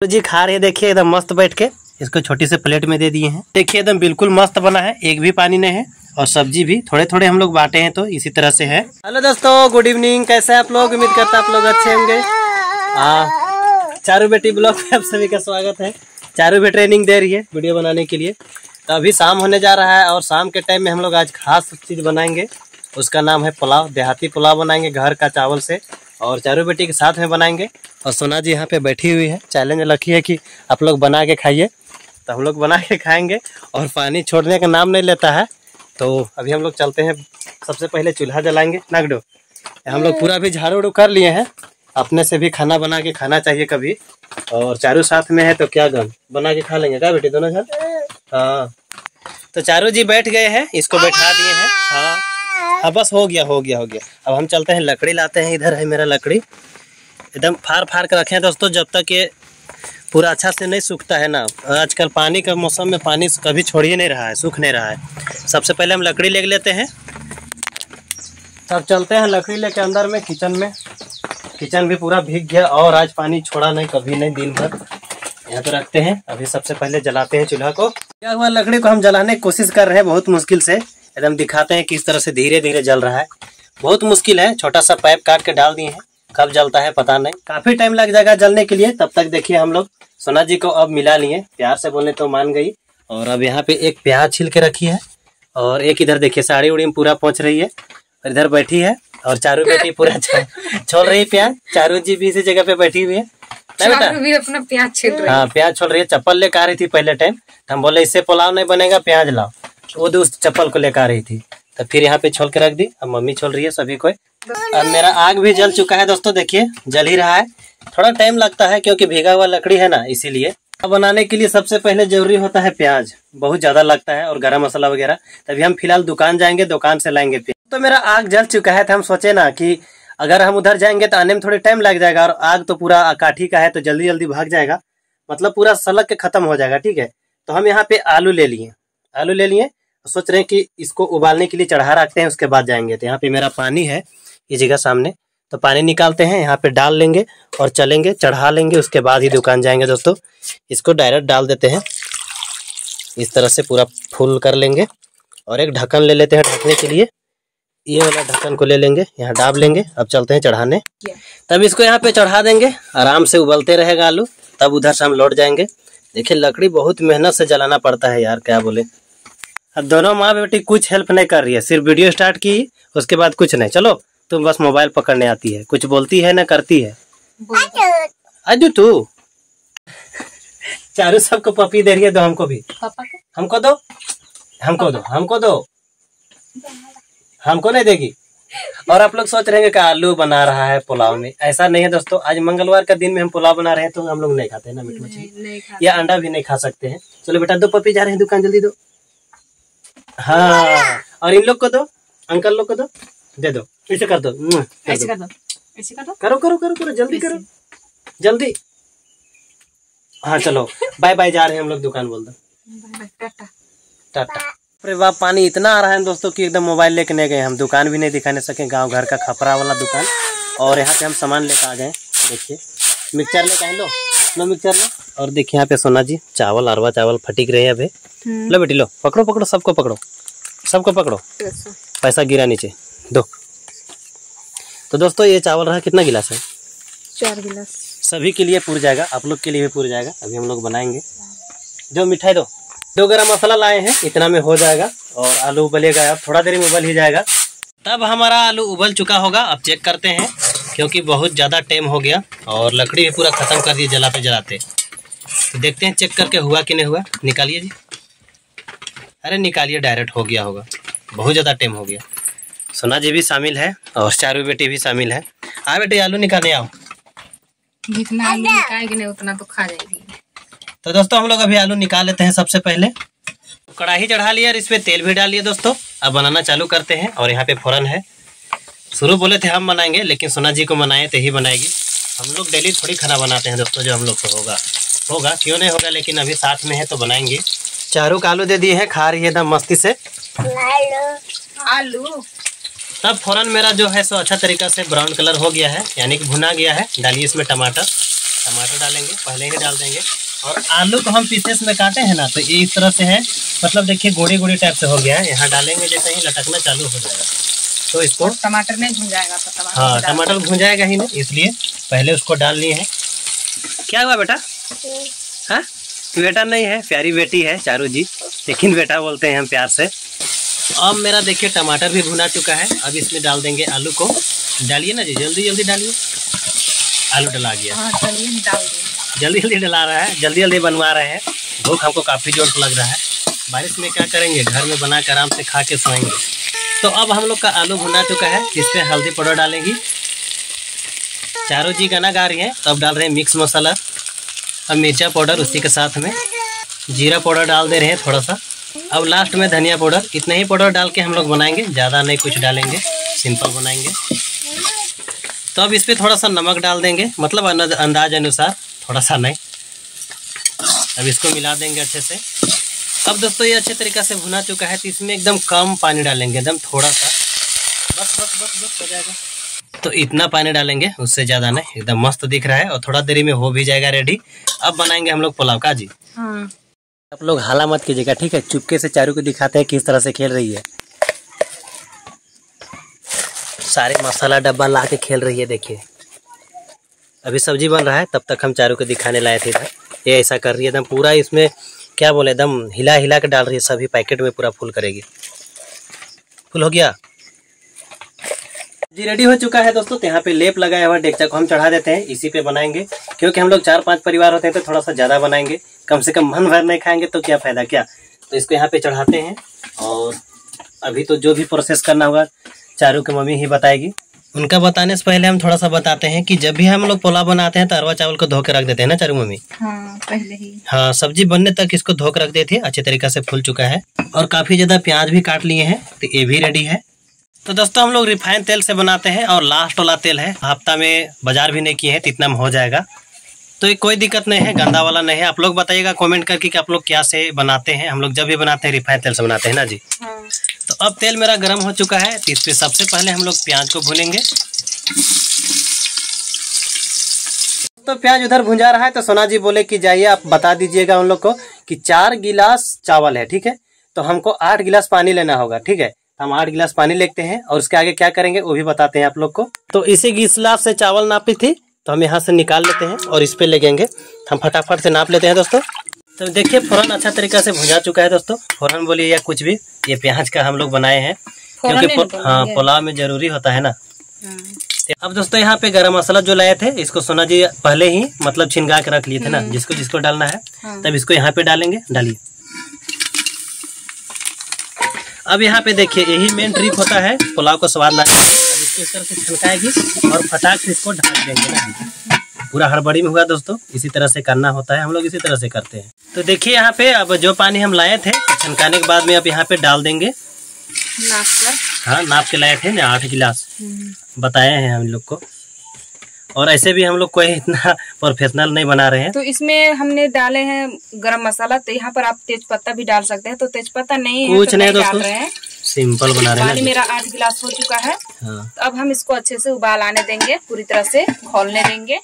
तो जी खा रहे देखिए एकदम मस्त बैठ के। इसको छोटी से प्लेट में दे दिए हैं। देखिए एकदम बिल्कुल मस्त बना है, एक भी पानी नहीं है और सब्ज़ी भी थोड़े थोड़े हम लोग बांटे हैं तो इसी तरह से है। हेलो दोस्तों, गुड इवनिंग, कैसे आप लोग? उम्मीद करता आप लोग अच्छे होंगे। हाँ चारू बेटी ब्लॉग में आप सभी का स्वागत है। चारू भी ट्रेनिंग दे रही है वीडियो बनाने के लिए। तो अभी शाम होने जा रहा है और शाम के टाइम में हम लोग आज खास चीज़ बनाएँगे। उसका नाम है पुलाव, देहाती पुलाव बनाएँगे घर का चावल से। और चारों बेटी के साथ में बनाएँगे। और सोना जी यहाँ पे बैठी हुई है। चैलेंज रखी है कि आप लोग बना के खाइए। तो हम लोग बना के खाएँगे और पानी छोड़ने का नाम नहीं लेता है। तो अभी हम लोग चलते हैं। सबसे पहले चूल्हा जलाएँगे। नागडो। हम लोग पूरा भी झाड़ू उड़ू कर लिए हैं। अपने से भी खाना बना के खाना चाहिए कभी। और चारों साथ में है तो क्या गम बना के खा लेंगे। क्या बेटी? दोनों जन हाँ। तो चारों जी बैठ गए हैं। इसको बैठा दिए हैं। हाँ। बस हो गया हो गया हो गया। अब हम चलते हैं, लकड़ी लाते हैं, इधर है मेरा लकड़ी। एकदम फार फाड़ कर रखे हैं दोस्तों, जब तक ये पूरा अच्छा से नहीं सूखता है ना। आजकल पानी का मौसम में पानी कभी छोड़ ही नहीं रहा है, सूख नहीं रहा है। सबसे पहले हम लकड़ी ले लेते हैं। तब चलते हैं लकड़ी लेके अंदर में, किचन में। किचन भी पूरा भीग गया और आज पानी छोड़ा नहीं, कभी नहीं, दिन भर। यहाँ पे रखते हैं। अभी सबसे पहले जलाते हैं चूल्हा को। क्या हुआ, लकड़ी को हम जलाने की कोशिश कर रहे हैं बहुत मुश्किल से। एकदम दिखाते हैं किस तरह से धीरे धीरे जल रहा है। बहुत मुश्किल है छोटा सा पाइप काट के डाल दिए हैं। कब जलता है पता नहीं। काफ़ी टाइम लग जाएगा जलने के लिए तब तक देखिए हम लोग। सोना जी को अब मिला लिए प्यार से बोले तो मान गई। और अब यहाँ पे एक प्याज छिल के रखी है। और एक इधर देखिए साड़ी उड़ी में पूरा पहुँच रही है। और इधर बैठी है और चारू बेटी पूरा छोड़ रही है प्याज। चारू जी भी इसी जगह पे बैठी हुई है। बेटा? भी अपना प्याज छिल रही हाँ। प्याज छोड़ रही है। चप्पल लेकर आ रही थी पहले टाइम। हम बोले इससे पुलाव नहीं बनेगा प्याज लाओ। वो उस चप्पल को लेकर आ रही थी। तो फिर यहाँ पे छोल के रख दी। अब मम्मी छोल रही है सभी को। अब मेरा आग भी जल चुका है दोस्तों, देखिए, जल ही रहा है। थोड़ा टाइम लगता है क्योंकि भीगा हुआ लकड़ी है ना, इसीलिए। बनाने के लिए सबसे पहले ज़रूरी होता है प्याज। बहुत ज़्यादा लगता है और गरम मसाला वगैरह। तभी हम फ़िलहाल दुकान जाएँगे, दुकान से लाएँगे प्याज तो मेरा आग जल चुका है तो हम सोचे ना कि अगर हम उधर जाएँगे तो आने में थोड़ी टाइम लग जाएगा और आग तो पूरा काठी का है तो जल्दी जल्दी भाग जाएगा। मतलब पूरा सलग के खत्म हो जाएगा, ठीक है? तो हम यहाँ पे आलू ले लिए। आलू ले लिए। सोच रहे हैं कि इसको उबालने के लिए चढ़ा रखते हैं, उसके बाद जाएँगे। तो यहाँ पे मेरा पानी है, ये जगह सामने। तो पानी निकालते हैं, यहाँ पे डाल लेंगे और चलेंगे, चढ़ा लेंगे, उसके बाद ही दुकान जाएँगे दोस्तों। इसको डायरेक्ट डाल देते हैं। इस तरह से पूरा फुल कर लेंगे और एक ढक्कन ले लेते हैं ढकने के लिए। ये वाला ढक्कन को ले लेंगे, यहाँ डाब लेंगे। अब चलते हैं चढ़ाने। तब इसको यहाँ पे चढ़ा देंगे, आराम से उबलते रहेगा आलू। तब उधर से हम लौट जाएँगे। देखिए, लकड़ी बहुत मेहनत से जलाना पड़ता है यार, क्या बोले। दोनों माँ बेटी कुछ हेल्प नहीं कर रही है। सिर्फ़ वीडियो स्टार्ट की उसके बाद कुछ नहीं। चलो तुम बस मोबाइल पकड़ने आती है। कुछ बोलती है ना करती है। अजू तू। चारू सबको पपी दे रही है दो हमको भी। पापा हमको दो। हमको दो। हमको दो। हमको नहीं देगी। और आप लोग सोच रहे हैं कि आलू बना रहा है पुलाव में। ऐसा नहीं है दोस्तों। आज मंगलवार का दिन में हम पुलाव बना रहे हैं तो हम लोग नहीं खाते हैं ना मीट मछली। या अंडा भी नहीं खा सकते हैं। चलो बेटा दो पपी जा रहे हैं दुकान जल्दी दो। हाँ। और इन लोग को दो अंकल लोग को दो दे दो ऐसे कर दो। ऐसे कर दो ऐसे कर दो। करो करो करो करो जल्दी करो जल्दी। हाँ चलो बाय बाय जा रहे हैं हम लोग दुकान बोल दो। टाटा। अरे वाह पानी इतना आ रहा है दोस्तों कि एकदम मोबाइल लेके नहीं गए हम दुकान भी नहीं दिखाने सके गाँव घर का खपरा वाला दुकान। और यहाँ पे हम सामान लेकर आ गए देखिए। मिक्सचर लेके आए लो। लो मिक्सचर लो। और देखिए यहाँ पे सोना जी चावल अरवा चावल फटिक रहे अभी। लो बेटी लो पकड़ो पकड़ो सबको पकड़ो सबको पकड़ो। पैसा गिरा नीचे दो। तो दोस्तों ये चावल रहा कितना गिलास है? चार गिलास। सभी के लिए पूर जाएगा आप लोग के लिए भी पूर जाएगा अभी हम लोग बनाएँगे। जो मिठाई दो दो गरम मसाला लाए हैं इतना में हो जाएगा और आलू उबलेगा अब थोड़ा देर में उबल ही जाएगा। तब हमारा आलू उबल चुका होगा अब चेक करते हैं क्योंकि बहुत ज़्यादा टाइम हो गया और लकड़ी भी पूरा ख़त्म कर दिए जलाते जलाते तो देखते हैं चेक करके हुआ कि नहीं हुआ। निकालिए जी। अरे निकालिए डायरेक्ट हो गया होगा। बहुत ज़्यादा टाइम हो गया। सोना जी भी शामिल है और चारू बेटी भी शामिल है। हाँ बेटे आलू निकालने आओ। जितना आलू निकालेगी नहीं उतना तो खा जाएगी। तो दोस्तों हम लोग अभी आलू निकाल लेते हैं सबसे पहले। कढ़ाई चढ़ा लिया और इसमें तेल भी डाल लिया दोस्तों। अब बनाना चालू करते हैं और यहाँ पे फ़ौरन है। शुरू बोले थे हम बनाएँगे लेकिन सोना जी को मनाए तो ही बनाएगी। हम लोग डेली थोड़ी खाना बनाते हैं दोस्तों जो हम लोग को होगा। होगा क्यों नहीं होगा लेकिन अभी साथ में है तो बनाएँगे। चारू का आलू दे दिए हैं खा रही है एकदम मस्ती से। आलू। तब फ़ौरन मेरा जो है सो अच्छा तरीका से ब्राउन कलर हो गया है यानी कि भुना गया है। डालिए इसमें टमाटर। टमाटर डालेंगे पहले ही डाल देंगे। और आलू को हम पीसेस में काटे हैं ना तो ये इस तरह से है मतलब देखिए गोड़ी गोड़ी टाइप से हो गया है। यहाँ डालेंगे जैसे ही लटकना चालू हो जाएगा। तो इसको टमाटर नहीं भून जाएगा तो टमाटर हाँ टमाटर भून जाएगा ही नहीं इसलिए पहले उसको डाल लिए हैं। क्या हुआ बेटा? हाँ? बेटा नहीं है प्यारी बेटी है चारू जी। लेकिन बेटा बोलते हैं हम प्यार से। अब मेरा देखिए टमाटर भी भुना चुका है। अब इसमें डाल देंगे आलू को। डालिए ना जी जल्दी जल्दी डालिए। आलू डला गया हाँ चलिए डाल दिए। जल्दी जल्दी डला रहा है जल्दी जल्दी बनवा रहे हैं। भूख हमको काफ़ी ज़ोर से लग रहा है। बारिश में क्या करेंगे? घर में बना कर आराम से खा के सोएँगे। तो अब हम लोग का आलू भुना चुका है इस पर हल्दी पाउडर डालेंगी। चारों जी गाना गा रही हैं तो अब डाल रहे हैं मिक्स मसाला। और मिर्चा पाउडर उसी के साथ में जीरा पाउडर डाल दे रहे हैं थोड़ा सा। अब लास्ट में धनिया पाउडर, इतना ही पाउडर डाल के हम लोग बनाएँगे, ज़्यादा नहीं कुछ डालेंगे सिंपल बनाएँगे। तो अब इस पर थोड़ा सा नमक डाल देंगे मतलब अंदाज अनुसार, थोड़ा सा नहीं। अब इसको मिला देंगे अच्छे से। अब दोस्तों ये अच्छे तरीके से भुना चुका है तो इसमें एकदम कम पानी डालेंगे, एकदम थोड़ा सा। बस बस बस बस, हो जाएगा। तो इतना पानी डालेंगे उससे ज़्यादा नहीं एकदम मस्त दिख रहा है और थोड़ा देरी में हो भी जाएगा रेडी अब बनाएँगे हम लोग पुलाव का जी। हाँ। आप लोग हाला मत कीजिएगा ठीक है? चुपके से चारू को दिखाते हैं किस तरह से खेल रही है। सारे मसाला डब्बा ला के खेल रही है देखिए। अभी सब्ज़ी बन रहा है तब तक हम चारू को दिखाने लाए थे इधर। ये ऐसा कर रही है एकदम पूरा इसमें क्या बोले एकदम हिला हिला के डाल रही है सभी पैकेट में पूरा फुल करेगी। फुल हो गया? जी रेडी हो चुका है दोस्तों तो यहाँ पे लेप लगाया हुआ डेक्चा को हम चढ़ा देते हैं इसी पे बनाएँगे। क्योंकि हम लोग चार पाँच परिवार होते हैं तो थोड़ा सा ज़्यादा बनाएँगे। कम से कम मन भर नहीं खाएँगे तो क्या फ़ायदा क्या? तो इसको यहाँ पे चढ़ाते हैं और अभी तो जो भी प्रोसेस करना होगा चारू की मम्मी ही बताएगी। उनका बताने से पहले हम थोड़ा सा बताते हैं कि जब भी हम लोग पुलाव बनाते हैं तो अरवा चावल को धो के रख देते हैं ना चारू मम्मी? हाँ पहले ही। हाँ सब्ज़ी बनने तक इसको धो के रख देते हैं अच्छे तरीके से फूल चुका है। और काफ़ी ज़्यादा प्याज भी काट लिए हैं तो ये भी रेडी है। तो दोस्तों, हम लोग रिफाइंड तेल से बनाते हैं और लास्ट वाला तेल है। हफ़्ता में बाज़ार भी नहीं किए हैं तो इतना में हो जाएगा। तो ये कोई दिक्कत नहीं है, गंदा वाला नहीं है। आप लोग बताइएगा कमेंट करके कि आप लोग क्या से बनाते हैं। हम लोग जब भी बनाते हैं रिफाइंड तेल से बनाते हैं ना जी? तो अब तेल मेरा गर्म हो चुका है तो इस पे सबसे पहले हम लोग प्याज को भूनेंगे। तो प्याज उधर भुंजा रहा है तो सोना जी बोले कि जाइए, आप बता दीजिएगा उन लोग को कि चार गिलास चावल है, ठीक है? तो हमको आठ गिलास पानी लेना होगा, ठीक है? हम आठ गिलास पानी लेते हैं और उसके आगे क्या करेंगे वो भी बताते हैं आप लोग को। तो इसी गिलास से चावल नापी थी तो हम यहाँ से निकाल लेते हैं और इस पे लेंगे हम फटाफट से नाप लेते हैं दोस्तों। तो देखिए फ़ौरन अच्छा तरीका से भुजा चुका है दोस्तों। फ़ौरन बोलिए या कुछ भी ये प्याज का हम लोग बनाए हैं। क्योंकि हाँ पुलाव में ज़रूरी होता है ना। हाँ। अब दोस्तों यहाँ पे गरम मसाला जो लाए थे इसको सोना जी पहले ही मतलब छिनगा के रख लिए थे ना जिसको जिसको डालना है। हाँ। तब इसको यहाँ पे डालेंगे डालिए। अब यहाँ पे देखिए यही मेन ट्रिक होता है। पुलाव को स्वाद लाने का अब इसको इस तरह से छनकाएगी और फटाक से इसको ढाक देंगे ना। पूरा हड़बड़ी में हुआ दोस्तों। इसी तरह से करना होता है। हम लोग इसी तरह से करते हैं। तो देखिए यहाँ पे अब जो पानी हम लाए थे छनकाने के बाद में अब यहाँ पे डाल देंगे। हाँ नाप के लाए थे। ना आठ गिलास। हम्म। बताए हैं हम लोग को। और ऐसे भी हम लोग कोई इतना प्रोफेशनल नहीं बना रहे हैं। तो इसमें हमने डाले हैं गरम मसाला तो यहाँ पर आप तेज पत्ता भी डाल सकते हैं। तो तेज पत्ता नहीं है कुछ तो नहीं डाल दोस्तों रहे हैं। सिंपल बना रहे हैं पानी मेरा आठ गिलास हो चुका है। हाँ। तो अब हम इसको अच्छे से उबाल आने देंगे पूरी तरह से खोलने देंगे।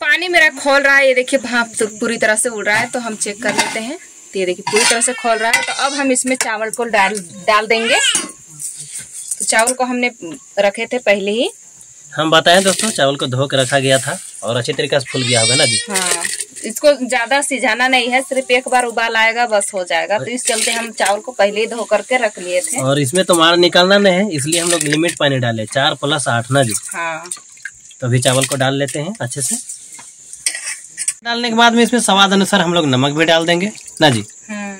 पानी मेरा खोल रहा है ये देखिए भाप तो पूरी तरह से उड़ रहा है तो हम चेक कर लेते हैं। तो ये देखिए पूरी तरह से खोल रहा है तो अब हम इसमें चावल को डाल डाल देंगे। तो चावल को हमने रखे थे पहले ही। हम बताएँ दोस्तों चावल को धो के रखा गया था और अच्छी तरीके से फूल गया होगा ना जी? हाँ इसको ज़्यादा सिझाना नहीं है सिर्फ़ एक बार उबाल आएगा बस हो जाएगा। तो इस चलते हम चावल को पहले ही धो करके रख लिए थे। और इसमें तो मार निकालना नहीं है इसलिए हम लोग लिमिट पानी डाले चार प्लस आठ ना जी? हाँ। तो अभी चावल को डाल लेते हैं अच्छे से। डालने के बाद में इसमें स्वाद अनुसार हम लोग नमक भी डाल देंगे ना जी? हम्म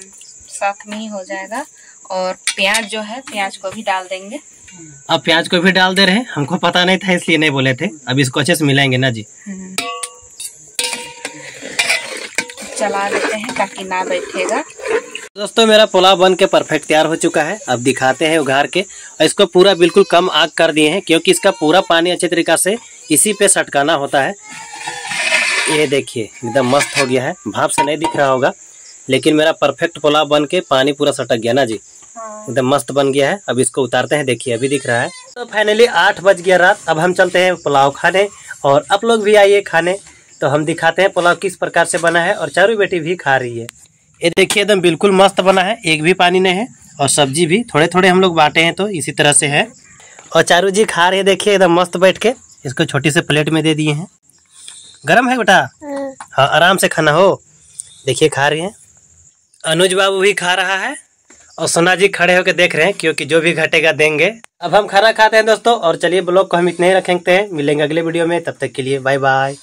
साथ में ही हो जाएगा। और प्याज जो है प्याज को भी डाल देंगे। अब प्याज को भी डाल दे रहे हैं। हमको पता नहीं था इसलिए नहीं बोले थे। अब इसको अच्छे से मिलाएँगे ना जी। चला देते हैं ताकि ना बैठेगा। दोस्तों मेरा पुलाव बन के परफेक्ट तैयार हो चुका है। अब दिखाते हैं उघार के। और इसको पूरा बिल्कुल कम आग कर दिए हैं क्योंकि इसका पूरा पानी अच्छे तरीका से इसी पे सटकाना होता है। ये देखिए एकदम मस्त हो गया है। भाप से नहीं दिख रहा होगा लेकिन मेरा परफेक्ट पुलाव बन के पानी पूरा सटक गया ना जी। एकदम मस्त बन गया है। अब इसको उतारते हैं। देखिए अभी दिख रहा है। तो फाइनली आठ बज गया रात। अब हम चलते हैं पुलाव खाने और आप लोग भी आइए खाने। तो हम दिखाते हैं पुलाव किस प्रकार से बना है और चारों बेटी भी खा रही है। ये देखिए एकदम बिल्कुल मस्त बना है। एक भी पानी नहीं है और सब्ज़ी भी थोड़े थोड़े हम लोग बांटे हैं तो इसी तरह से है। और चारू जी खा रहे हैं। देखिए एकदम मस्त बैठ के। इसको छोटी से प्लेट में दे दिए हैं। गरम है बेटा? हाँ आराम से खाना हो। देखिए खा रही हैं। अनुज बाबू भी खा रहा है। और सोना जी खड़े होकर देख रहे हैं, क्योंकि जो भी घटेगा देंगे। अब हम खाना खाते हैं दोस्तों, और चलिए ब्लॉग को हम इतने ही रखेंगे मिलेंगे अगले वीडियो में, तब तक के लिए बाय बाय